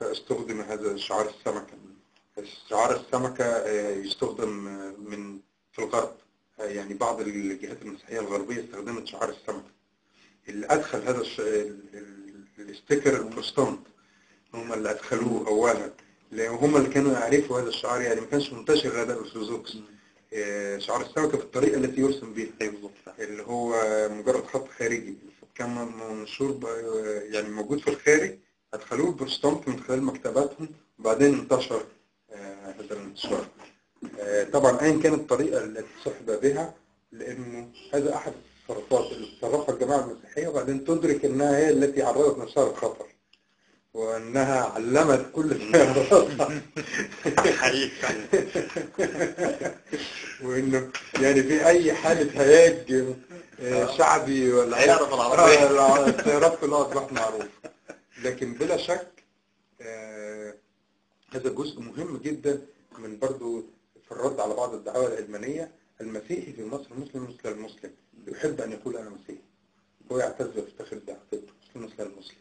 فاستخدم هذا شعار السمكة. شعار السمكة آه، يستخدم آه، من في الغرب. آه، يعني بعض الجهات المسيحية الغربية استخدمت شعار السمكة. اللي أدخل هذا الش... ال- ال- ال sticker البروستانت هم اللي أدخلوه أولا. لأن هم اللي كانوا يعرفوا هذا الشعار يعني ما كانش منتشر لدى الأرثوذكس شعار السمكة بالطريقة التي يرسم بها اللي هو مجرد خط خارجي. كان م- مشهور ب- يعني موجود في الخارج. أدخلوه البروستانت من خلال مكتباتهم وبعدين انتشر آه، هذا الانتشار. آه، طبعا أيا كانت الطريقة التي صحب بها لأنه هذا أحد التصرفات اللي تصرفها الجماعة المسيحية وبعدين تدرك أنها هي التي عرضت نفسها للخطر وأنها علمت كل السيارات حقيقي وإنه يعني في أي حالة هياج آه، شعبي ولا هيعرف العربية. كلها اصبحت معروفة لكن بلا شك آه، هذا جزء مهم جدا من برضو في الرد على بعض الدعاوى العلمانية. المسيحي في مصر مسلم مثل المسلم. يحب أن يقول أنا مسيحي. هو يعتز ويفتخر بعقيدته مسلم مثل المسلم.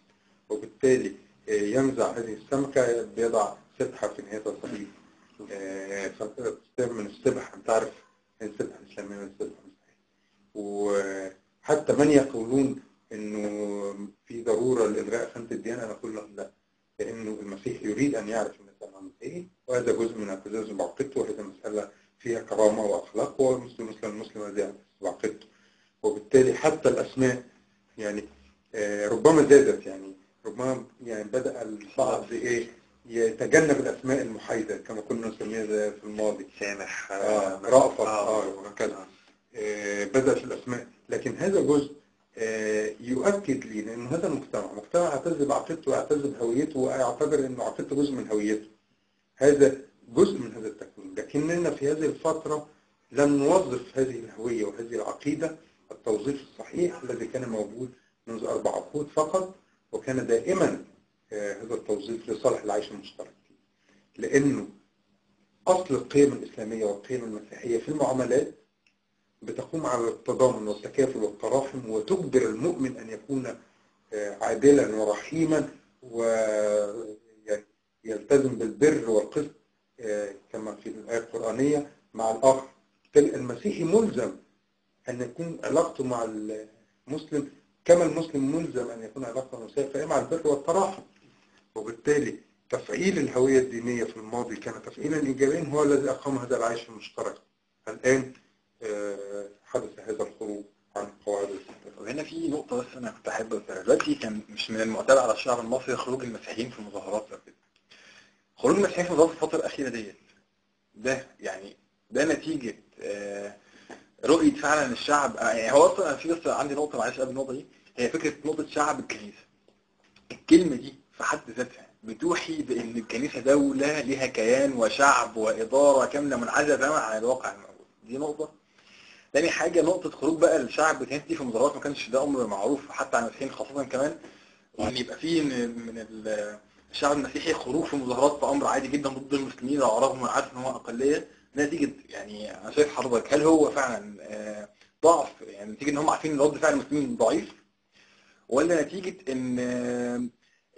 وبالتالي آه، ينزع هذه السمكة بيضع سبحة في نهاية الصليب آه، من السبحة أنت عارف السبحة الإسلامية من السبحة وحتى من يقولون إنه في ضرورة لإلغاء خانة الديانة أنا أقول لهم لا لأنه المسيح يريد أن يعرف الناس عن مسيحي وهذا جزء من اعتزازه بعقيدته وهذا مسألة فيها كرامة وأخلاق والمسلم مثل المسلم الذي يعتز بعقيدته. وبالتالي حتى الأسماء يعني آه، ربما زادت يعني ربما يعني بدأ البعض إيه يتجنب الأسماء المحايدة كما كنا نسميها في الماضي. سامح آه، رأفت آه، وهكذا. آه، بدأت الأسماء. لكن هذا جزء آه، يؤكد لي لأن هذا المجتمع مجتمع يعتز بعقيدته ويعتز بهويته ويعتبر أنه عقيدته جزء من هويته. هذا جزء من هذا التكوين. لكننا في هذه الفترة لم نوظف هذه الهوية وهذه العقيدة التوظيف الصحيح الذي كان موجود منذ أربع عقود فقط وكان دائما آه، هذا التوظيف لصالح العيش المشترك. لأنه أصل القيم الإسلامية والقيم المسيحية في المعاملات بتقوم على التضامن والتكافل والتراحم وتجبر المؤمن أن يكون آه، عادلا ورحيما ويلتزم بالبر والقسط آه، كما في الآية القرآنية مع الآخر المسيحي ملزم أن يكون علاقته مع المسلم كما المسلم ملزم أن يكون علاقته مع المسيحي على البر والتراحم. وبالتالي تفعيل الهوية الدينية في الماضي كان تفعيلا إيجابيا هو الذي أقام هذا العيش المشترك. الآن حدث هذا الخروج عن قواعد الإسلام. وهنا في نقطة بس أنا كنت أحب أذكرها دلوقتي كان مش من المعتاد على الشعب المصري خروج المسيحيين في المظاهرات أو كده. خروج المسيحيين في المظاهرات الفترة الأخيرة ديت ده يعني ده نتيجة آه، رؤية فعلا الشعب آه، يعني هو أصلا في بس عندي نقطة معلش قبل النقطة دي هي فكرة نقطة شعب الكنيسة. الكلمة دي في حد ذاتها بتوحي بأن الكنيسة دولة لها كيان وشعب وإدارة كاملة منعزلة تماما عن الواقع الموجود. دي نقطة. تاني حاجة نقطة خروج بقى الشعب الكنيسة دي في المظاهرات ما كانش ده أمر معروف حتى عن المسيحيين خاصة كمان. وإن يبقى فيه من من ال- الشعب المسيحي خروج في مظاهرات في أمر عادي جدا ضد المسلمين رغم من عارف إن هو أقلية. نتيجة يعني أنا شايف حضرتك هل هو فعلا آه، ضعف؟ يعني نتيجة إن هم عارفين إن رد فعل المسلمين ضعيف؟ ولا نتيجة إن آه،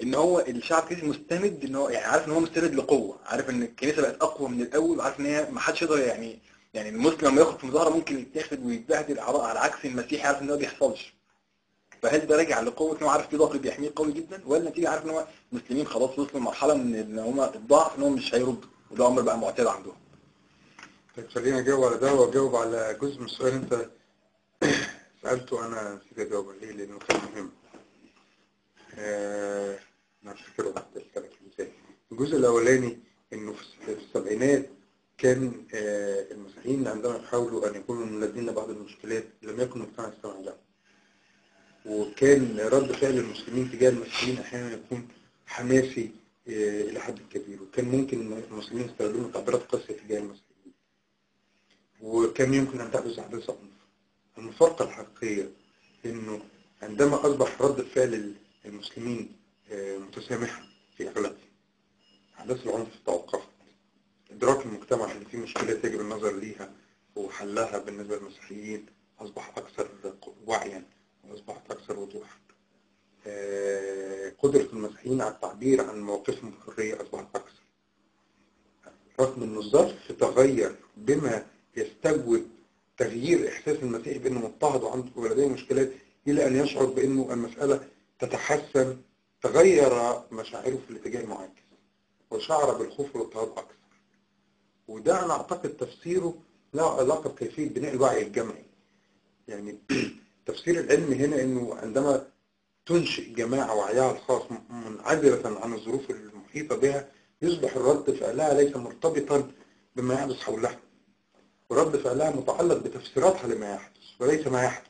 إن هو الشعب الكنيسي مستند إن هو يعني عارف إن هو مستند لقوة. عارف إن الكنيسة بقت أقوى من الأول وعارف إن هي ما حدش يقدر يعني يعني المسلم لما يخرج في مظاهره ممكن يتاخد ويتبهدل على عكس المسيحي عارف إن ده ما بيحصلش فهل ده راجع لقوة إن هو عارف في ظهر بيحميه قوي جدا ولا نتيجة عارف إن هو المسلمين خلاص وصلوا لمرحلة من إن هم الضعف إن هم مش هيردوا وده أمر بقى معتاد عندهم طيب خليني أجاوب على ده وأجاوب على جزء من السؤال أنت سألته أنا نسيت أجاوب عليه لأنه كان مهم. آه، أسألك إزاي. الجزء الأولاني إنه في السبعينات كان آه، المسيحيين عندما يحاولوا أن يكونوا ملازمين بعض المشكلات لم يكن المجتمع يستمع لهم. وكان رد فعل المسلمين تجاه المسيحيين أحيانا يكون حماسي آه، إلى حد كبير وكان ممكن المسلمين يستخدموا تعبيرات قاسية تجاه المسيحيين. وكان يمكن أن تحدث أحداث عنف. المفارقة الحقيقية إنه عندما أصبح رد فعل المسلمين آه، متسامحا في أغلبه أحداث العنف توقفت إدراك المجتمع أن في مشكلات يجب النظر ليها وحلها بالنسبة للمسيحيين أصبح أكثر وعيا وأصبحت أكثر وضوحا. آه، قدرة المسيحيين على التعبير عن مواقفهم بحرية أصبحت أكثر. رغم أن الظرف تغير بما يستجوب تغيير إحساس المسيحي بأنه مضطهد وعنده ولديه مشكلات إلى أن يشعر بأنه المسألة تتحسن تغير مشاعره في الاتجاه المعاكس وشعر بالخوف والاضطهاد أكثر. وده أنا أعتقد تفسيره له علاقة بكيفية بناء الوعي الجمعي. يعني تفسير العلم هنا أنه عندما تنشئ جماعة وعيها الخاص منعزلة عن الظروف المحيطة بها يصبح الرد فعلها ليس مرتبطا بما يحدث حولها. ورد فعلها متعلق بتفسيراتها لما يحدث وليس ما يحدث.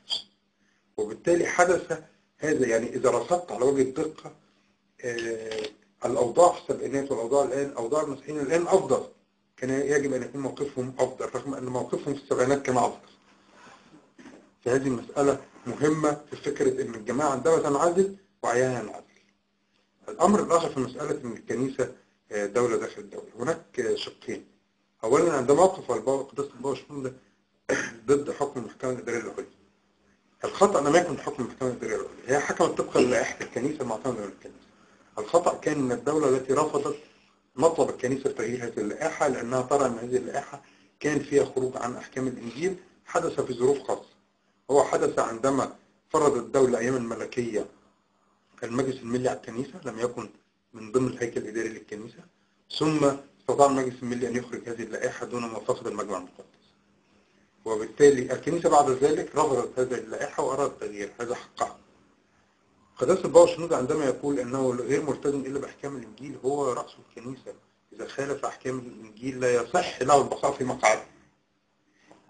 وبالتالي حدث هذا يعني إذا رصدت على وجه الدقة آه، الأوضاع في السبعينات والأوضاع الآن أوضاع المسيحيين الآن أفضل. كان يجب أن يكون موقفهم أفضل رغم أن موقفهم في السبعينات كان أفضل. فهذه المسألة مهمة في فكرة أن الجماعة عندما تنعزل وعيها ينعزل. الأمر الآخر في مسألة أن الكنيسة آه، دولة داخل الدولة. هناك آه، شقين. أولا عندما وقف قداسة البابا شنودة ضد حكم المحكمة الإدارية العليا. الخطأ لم يكن حكم المحكمة الإدارية العليا. هي حكمت طبقا للائحة الكنيسة المعتمدة من الكنيسة. الخطأ كان من الدولة التي رفضت مطلب الكنيسة تغيير هذه اللائحة لأنها ترى أن هذه اللائحة كان فيها خروج عن أحكام الإنجيل حدث في ظروف خاصة. هو حدث عندما فرض الدولة أيام الملكية المجلس الملي على الكنيسة لم يكن من ضمن الهيكل الإداري للكنيسة ثم استطاع المجلس الملي أن يخرج هذه اللائحة دون موافقة المجمع المقدس. وبالتالي الكنيسة بعد ذلك رفضت هذه اللائحة وأرادت تغيير. هذا حقها. قداسة البابا شنودة عندما يقول أنه غير ملتزم إلا بأحكام الإنجيل هو رأس الكنيسة. إذا خالف أحكام الإنجيل لا يصح له البقاء في مقعده.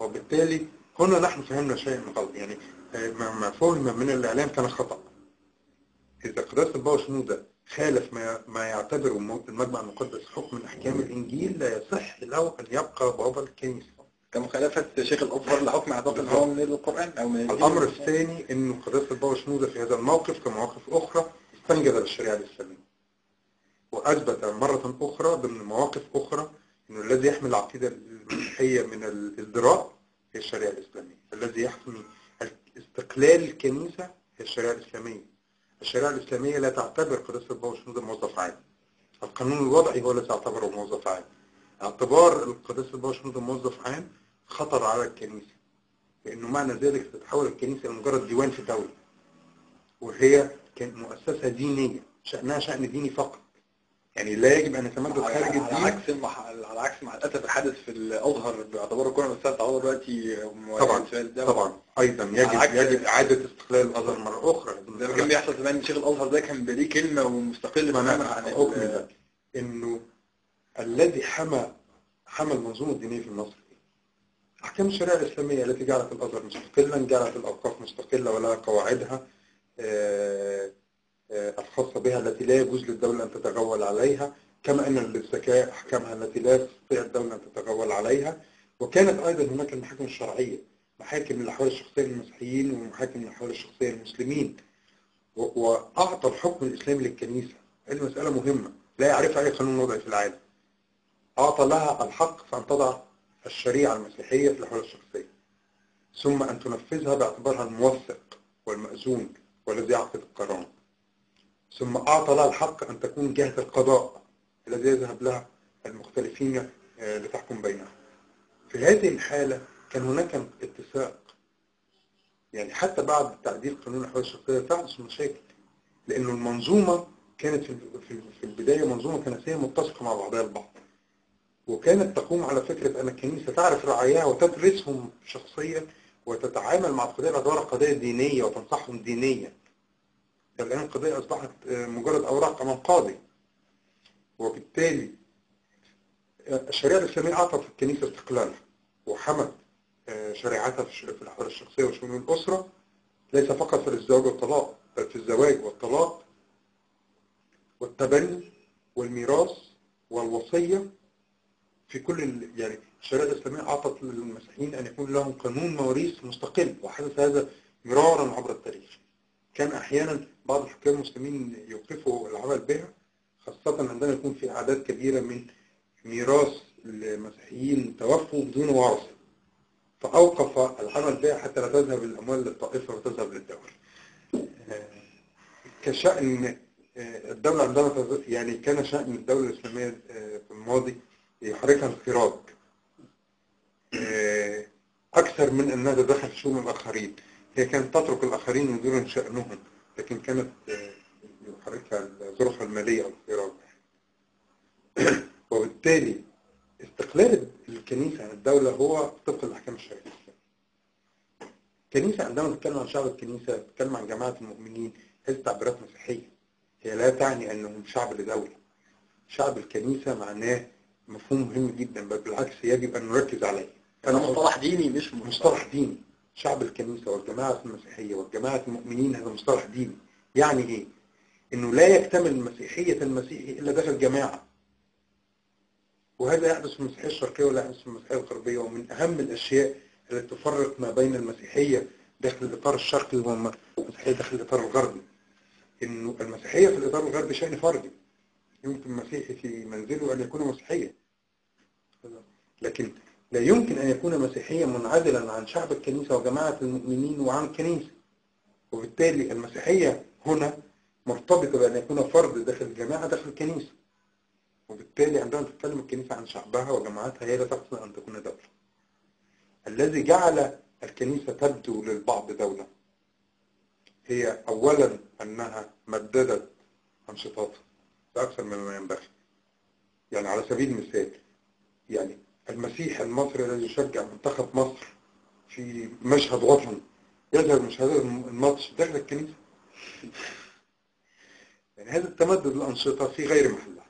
وبالتالي هنا نحن فهمنا شيء غلط. يعني آه، ما فهم من الإعلام كان خطأ. إذا قداسة البابا شنودة خالف ما ما يعتبره الم- المجمع المقدس حكم من أحكام الإنجيل لا يصح له أن يبقى بابا الكنيسة. كمخالفة شيخ الأزهر لحكم اعتقد هو من القرآن أو من الأمر الثاني أنه قداسة البابا شنودة في هذا الموقف كمواقف أخرى استنجد بالشريعة الإسلامية وأثبت مرة أخرى ضمن مواقف أخرى أنه الذي يحمل العقيدة المسيحية من الازدراء هي الشريعة الإسلامية. الذي يحمي استقلال الكنيسة هي الشريعة الإسلامية. الشريعة الإسلامية لا تعتبر قداسة البابا شنودة موظف عام القانون الوضعي هو الذي يعتبره موظف عام اعتبار القداسة البابا شنودة موظف عام خطر على الكنيسة لأنه معنى ذلك تتحول الكنيسة إلى مجرد ديوان في دولة وهي كانت مؤسسة دينية شأنها شأن ديني فقط. يعني لا يجب أن نتمدد خارج على الدين. عكس المح... على عكس مع الأسف الحادث في الأزهر باعتباره كونه مسألة تعتبر دلوقتي طبعا ده. طبعا أيضا يجب على يجب إعادة استقلال الأزهر مرة أخرى. زي ما كان بيحصل زمان شيخ الأزهر ده كان بليه كلمة ومستقل ما تماما عن إنه الذي حمى حمى المنظومة الدينية في مصر. أحكام الشريعة الإسلامية التي جعلت الأزهر مستقلا جعلت الأوقاف مستقلة ولها قواعدها آه، آه، الخاصة بها التي لا يجوز للدولة أن تتغول عليها كما أن للزكاة أحكامها التي لا تستطيع الدولة أن تتغول عليها. وكانت أيضا هناك المحاكم الشرعية محاكم للأحوال الشخصية للمسيحيين ومحاكم للأحوال الشخصية للمسلمين وأعطى الحكم الإسلامي للكنيسة. هذه مسألة مهمة لا يعرفها أي قانون وضعي في العالم. أعطى لها الحق في أن تضع الشريعة المسيحية في الأحوال الشخصية. ثم أن تنفذها باعتبارها الموثق والمأذون والذي يعقد القرار ثم أعطى لها الحق أن تكون جهة القضاء الذي يذهب لها المختلفين آه، لتحكم بينهم. في هذه الحالة كان هناك اتساق يعني حتى بعد تعديل قانون الأحوال الشخصية تحدث مشاكل. لأنه المنظومة كانت في البداية منظومة كنسية متسقة مع بعضها البعض. وكانت تقوم على فكرة أن الكنيسة تعرف رعاياها وتدرسهم شخصيا وتتعامل مع القضايا باعتبارها قضايا دينية وتنصحهم دينيا. الآن القضية أصبحت آه، مجرد أوراق أمام قاضي. وبالتالي آه، الشريعة الإسلامية أعطت الكنيسة استقلالها وحمت آه، شريعتها في الأحوال الشخصية وشؤون الأسرة. ليس فقط في الزواج والطلاق بل في الزواج والطلاق والتبني والميراث والوصية في كل يعني الشريعة الإسلامية أعطت للمسيحيين أن يكون لهم قانون مواريث مستقل وحدث هذا مرارا عبر التاريخ. كان أحيانا بعض الحكام المسلمين يوقفوا العمل بها خاصة عندما يكون في أعداد كبيرة من ميراث المسيحيين توفوا بدون وارث فأوقف العمل بها حتى لا تذهب الأموال للطائفة وتذهب للدولة. كشأن آه، الدولة عندما يعني كان شأن الدولة الإسلامية آه، في الماضي يحركها انفراد آه، أكثر من أنها تدخل في شؤون الآخرين. هي كانت تترك الآخرين يديرون شأنهم لكن كانت آه، يحركها ظروفها المالية الانفراد وبالتالي استقلال الكنيسة عن الدولة هو طبق الأحكام الشرعية. الكنيسة عندما تتكلم عن شعب الكنيسة تتكلم عن جماعة المؤمنين هذه تعبيرات مسيحية هي لا تعني أنهم شعب لدولة. شعب الكنيسة معناه مفهوم مهم جدا بل بالعكس يجب أن نركز عليه. ده مصطلح ديني مش مصطلح. ديني. شعب الكنيسة والجماعة المسيحية والجماعة المؤمنين هذا مصطلح ديني. يعني إيه؟ إنه لا يكتمل مسيحية المسيحي إلا داخل جماعة. وهذا يحدث في المسيحية الشرقية ولا يحدث في المسيحية الغربية. ومن أهم الأشياء التي تفرق ما بين المسيحية داخل الإطار الشرقي والمسيحية داخل الإطار الغربي. إنه المسيحية في الإطار الغربي شأن فردي. يمكن مسيحي في منزله أن يكون مسيحيا لكن لا يمكن أن يكون مسيحيا منعزلا عن شعب الكنيسة وجماعة المؤمنين وعن الكنيسة وبالتالي المسيحية هنا مرتبطة بأن يكون فرد داخل الجماعة داخل الكنيسة. وبالتالي عندما تتكلم الكنيسة عن شعبها وجماعتها هي لا تقصد أن تكون دولة. الذي جعل الكنيسة تبدو للبعض دولة هي أولا أنها مددت أنشطتها بأكثر مما ينبغي. يعني على سبيل المثال يعني المسيح المصري الذي يشجع منتخب مصر في مشهد وطني يظهر مشاهدة الماتش داخل الكنيسة. يعني هذا التمدد الأنشطة في غير محلها.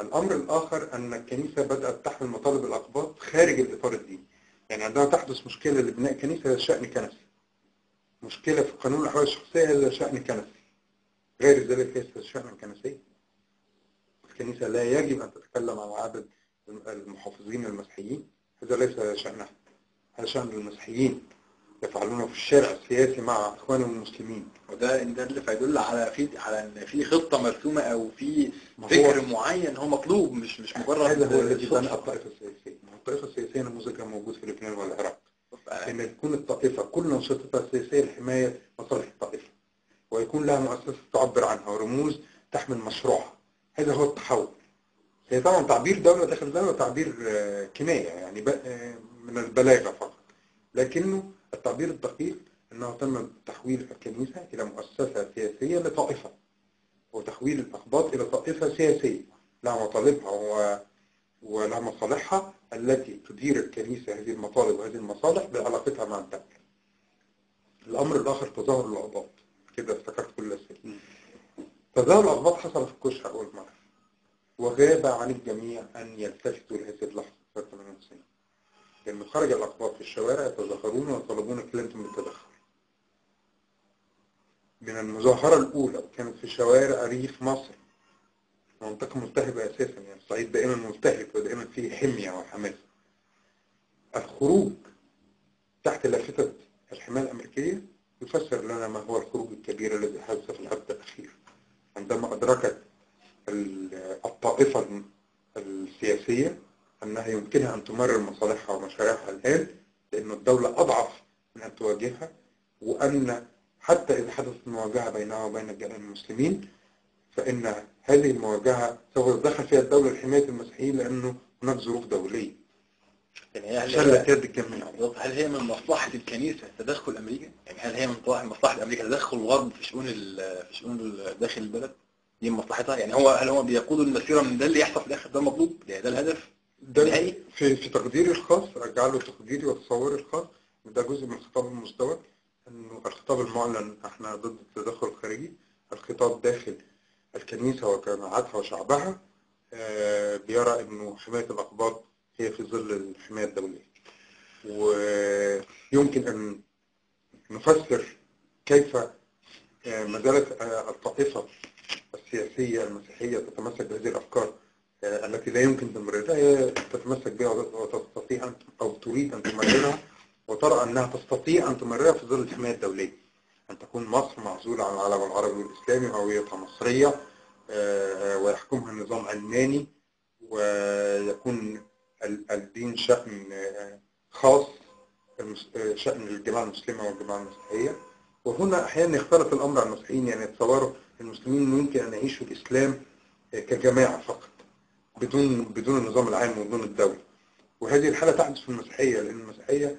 الأمر الآخر أن الكنيسة بدأت تحمل مطالب الأقباط خارج الإطار الديني. يعني عندما تحدث مشكلة لبناء كنيسة هذا شأن كنسي مشكلة في قانون الأحوال الشخصية هذا شأن كنسي غير ذلك ليس شأنا كنسيا الكنيسة لا يجب أن تتكلم عن عدد المحافظين المسيحيين هذا ليس شأنها هذا شأن المسيحيين يفعلونه في الشارع السياسي مع إخوانهم المسلمين. وده ده اللي فيدل على في على إن في خطة مرسومة أو في فكر معين هو مطلوب مش مش مجرد هذا هو الذي. بنى ما هو الطائفة السياسية نموذجها موجود في لبنان والعراق ف- أن تكون الطائفة كل أنشطتها السياسية لحماية مصالح الطائفة ويكون لها مؤسسة تعبر عنها ورموز تحمل مشروعها. هذا هو التحول. هي طبعا تعبير دولة داخل دولة تعبير آه، كناية يعني آه، من البلاغة فقط لكنه التعبير الدقيق أنه تم تحويل الكنيسة إلى مؤسسة سياسية لطائفة وتحويل الأقباط إلى طائفة سياسية لها مطالبها و... ولها مصالحها التي تدير الكنيسة هذه المطالب وهذه المصالح بعلاقتها مع الدولة. الأمر الآخر تظاهر الأقباط كده افتكرت كل الأسئلة. تظاهر الأقباط حصل في الكشح أول مرة وغاب عن الجميع أن يلتفتوا لهذه اللحظة سنة 98 لأنه خرج الأقباط في الشوارع يتظاهرون ويطالبون كلينتون بالتدخل. من المظاهرة الأولى وكانت في شوارع ريف مصر منطقة ملتهبة أساسا يعني الصعيد دائما ملتهب ودائما فيه حمية وحماس. الخروج تحت لافتة الحماية الأمريكية يفسر لنا ما هو الخروج الكبير الذي حدث في العقد الأخير عندما أدركت الطائفة السياسية أنها يمكنها أن تمرر مصالحها ومشاريعها الآن لأن الدولة أضعف من أن تواجهها وأن حتى إذا حدثت مواجهة بينها وبين الجيران المسلمين فإن هذه المواجهة سوف تدخل فيها الدولة لحماية المسيحيين لأنه هناك ظروف دولية يعني هل شلت هي يد الجميع هل هي من مصلحة الكنيسة تدخل أمريكا؟ يعني هل هي من مصلحه أمريكا تدخل الغرب في شؤون في شؤون داخل البلد؟ دي من مصلحتها يعني هو هل هو بيقودوا المسيرة من ده اللي يحصل في الآخر ده المطلوب؟ يعني ده الهدف؟ ده؟ في في تقديري الخاص أرجع له تقديري وتصوري الخاص ده جزء من الخطاب المزدوج انه الخطاب المعلن إحنا ضد التدخل الخارجي الخطاب داخل الكنيسة وجماعاتها وشعبها آه، بيرى إنه حماية الأقباط هي في ظل الحماية الدولية ويمكن أن نفسر كيف آه، ما زالت آه، الطائفة السياسية المسيحية تتمسك بهذه الأفكار آه، التي لا يمكن تمريرها هي تتمسك بها وتستطيع أو تريد أن تمررها وترى أنها تستطيع أن تمررها في ظل الحماية الدولية. أن تكون مصر معزولة عن العالم العربي والإسلامي وهويتها مصرية آه، ويحكمها نظام علماني ويكون ال- الدين شأن آه، خاص شأن الجماعة المسلمة والجماعة المسيحية. وهنا أحيانا يختلط الأمر على المسيحيين يعني يتصوروا المسلمين يمكن أن يعيشوا الإسلام كجماعة فقط بدون بدون النظام العام وبدون الدولة وهذه الحالة تحدث في المسيحية لأن المسيحية